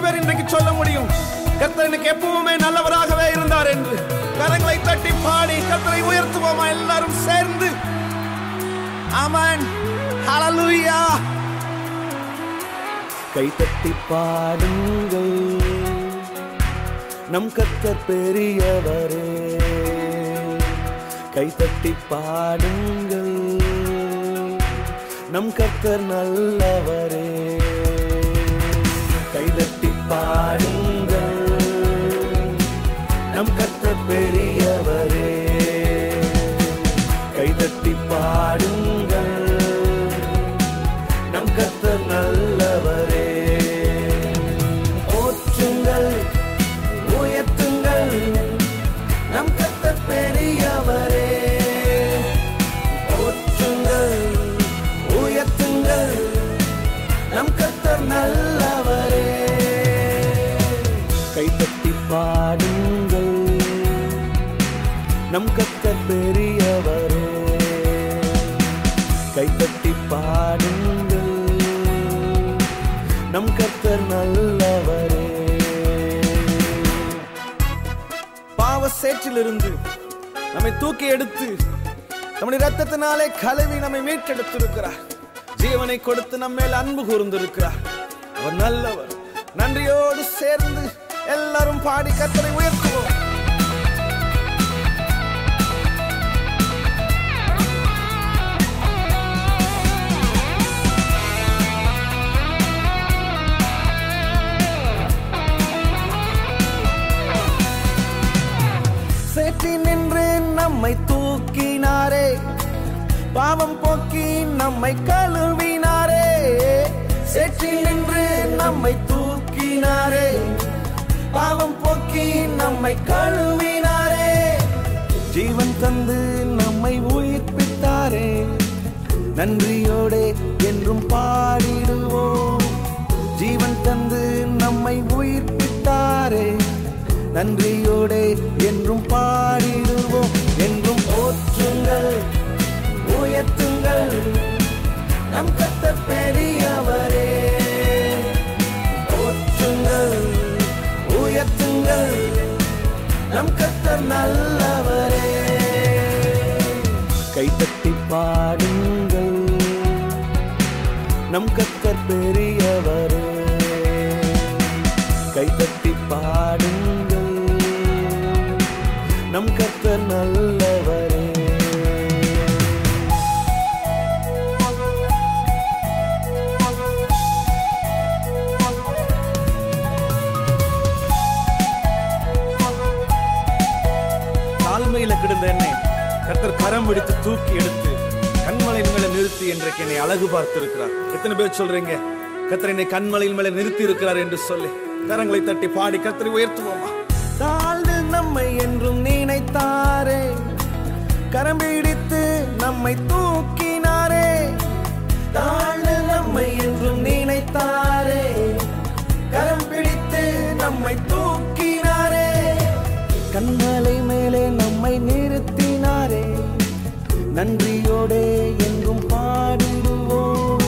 பேர் இன்றைக்கு சொல்ல முடியும் கர்த்தர் எனக்கு எப்பவுமே நல்லவராகவே இருந்தார் என்று. கரங்களை தட்டி பாடி கர்த்தரை உயர்த்துவோமா? எல்லாரும் சேர்ந்து. ஆமென். ஹalleluya. தட்டி பாடுங்கள். நம் கர்த்தர் பெரியவரே. கைத்தட்டி பாடுங்கள். நம் கத்தர் நல்லவரே. கைதட்டி பாடுங்கள் நம் கர்த்தர் பெரியவரே. கைதட்டி பாடுங்கள். நம் கத்தர் பெரியவரே கைத்தட்டி பாடுங்கள். நம் கத்தர் நல்லவரே. பாவ சேற்றிலிருந்து நம்மை தூக்கி எடுத்து நம்முடைய ரத்தத்தினாலே கழுவி நம்மை மீட்டெடுத்திருக்கிறார். ஜீவனை கொடுத்து நம்ம மேல் அன்பு கூர்ந்திருக்கிறார். அவர் நல்லவர். நன்றியோடு சேர்ந்து எல்லாரும் பாடி கத்தனை உயர்த்து பாவம் போக்கி நம்மை கழுவினாரே. செற்றில் நின்று நம்மை தூக்கினாரே. பாவம் போக்கி நம்மை கழுவினாரே. ஜீவன் தந்து நம்மை உயிர்ப்பித்தாரே. நன்றியோடே என்றும் பாடிடுவோம். ஜீவன் தந்து நம்மை உயிர்ப்பித்தாரே. நன்றியோடே என்றும் பாடிடுவோம். நம் கத்தர் பெரியவரே. கைதட்டி பாடுங்கள். நம் கத்தர் நல்லவரே. தாழ்மையில கிடந்த என்னை கத்தர் கரம் பிடித்து தூக்கி எடுத்து கண்மலையின் மேல நிறுத்தி இன்றைக்கு என்னை அழகு பார்த்திருக்கிறார். எத்தனை பேர் சொல்றீங்க? கர்த்தர் என்னை கண்மலையின் மேல நிறுத்தி இருக்கிறார் என்று சொல்லி. கரங்களை தட்டி பாடி கத்திரி உயர்த்துவோமா? தாழ்ந்து நம்மை என்றும் நினைத்தாரே. கரம் பிடித்து நம்மை தூக்கினாரே. தாழ்ந்து நம்மை என்றும் நினைத்தாரே. கரம் பிடித்து நம்மை தூக்கினாரே. கண்மலை மேலே நம்மை நிறுத்தினாரே. நன்றியோடே எங்கும் பாடிடுவோம்.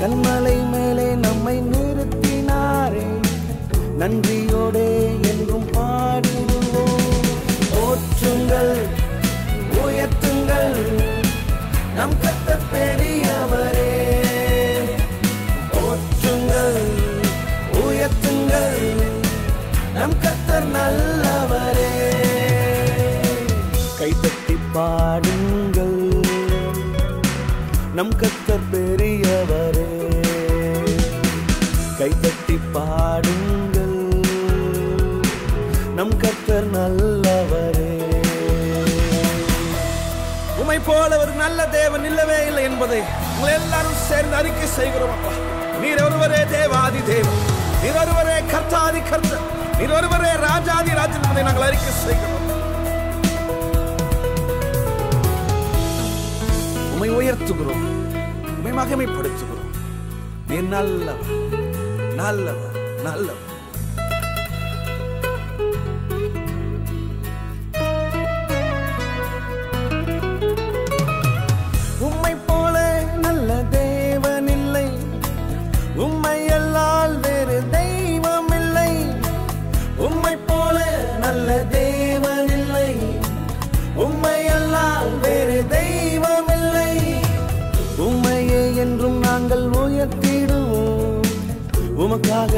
கண்மலை மேலே நம்மை நிறுத்தினாரே. நன்றியோடே எங்கும் பாடிடுவோம். போற்றுங்கள் உயர்த்துங்கள். நம் கத்த பெரியவரே. போற்றுங்கள் உயர்த்துங்கள். நம் கர்த்தர் நல்லவரே. கைப்பற்றி பாடுங்கள். நம் கத்தர் பெரியவரே. கைத்தட்டி பாடுங்கள். நம் கத்தர் நல்லவரே. உமை போல ஒரு நல்ல தேவன் இல்லவே இல்லை என்பதை உங்களை எல்லாரும் சேர்ந்து அறிக்கை செய்கிறோம் அப்பா. நீர் ஒருவரே தேவாதி தேவன். நீர் ஒருவரே கர்த்தாதி கர்த்தர். நீர் ஒருவரே ராஜாதி ராஜன் என்பதை நாங்கள் அறிக்கை செய்கிறோம். உமை உயர்த்துகிறோம் உமை மகிமைப்படுத்துகிறோம் நீர் நல்லவர் நல்லவர் நல்லவர்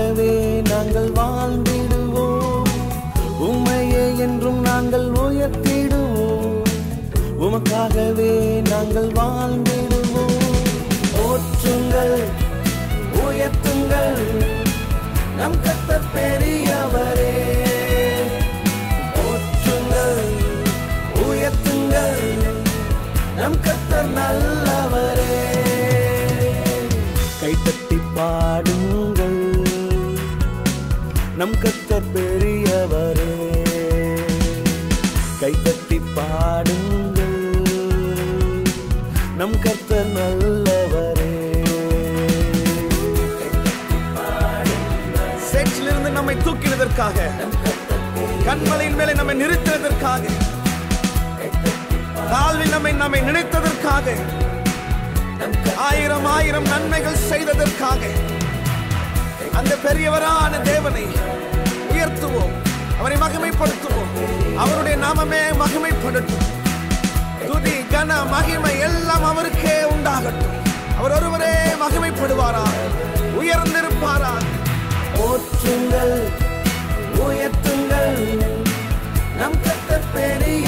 உமக்காகவே நாங்கள் வாழ்ந்திடுவோம். உண்மையே என்றும் நாங்கள் உயர்த்திடுவோம். உமக்காகவே நாங்கள் வாழ்ந்திடுவோம். போற்றுங்கள். நம் கத்தர் பெரியவரே. கைத்தட்டி பாடுங்கள். நம் கத்தர் நல்லவரே. செட்சிலிருந்து நம்மை தூக்கினதற்காக கண்மலையின் மேலே நம்மை நிறுத்தினதற்காக தாழ்வில் நம்மை நம்மை நினைத்ததற்காக ஆயிரம் ஆயிரம் நன்மைகள் செய்ததற்காக அந்த பெரியவரான தேவனை உயர்த்துவோம். அவரை மகிமைப்படுத்துவோம். அவருடைய நாமமே மகிமைப்படட்டும். துதி கன மகிமை எல்லாம் அவருக்கே உண்டாகட்டும். அவர் ஒருவரே மகிமைப்படுவாரா? உயர்ந்திருப்பாரா? போற்றுங்கள் உயர்த்துங்கள். நம் கத்த பெரிய